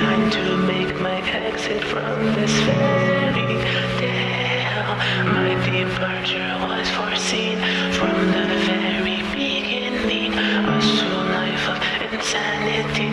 Time to make my exit from this fairy tale. My departure was foreseen from the very beginning. A soul life of insanity